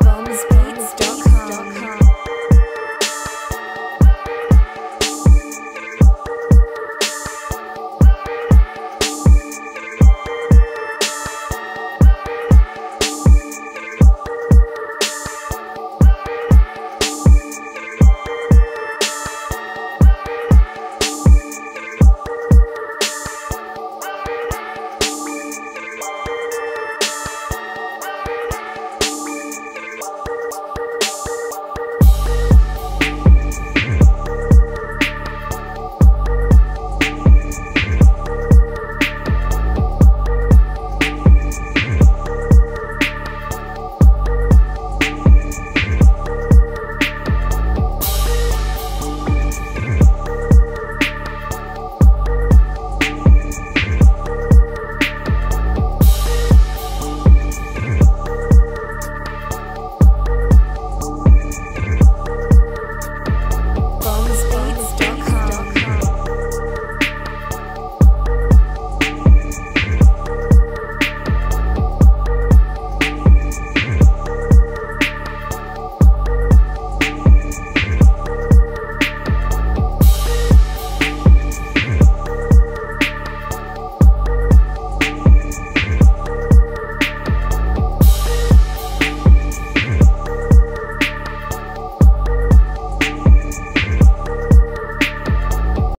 Bombs Beats.com